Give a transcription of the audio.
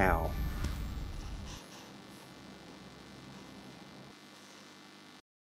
how.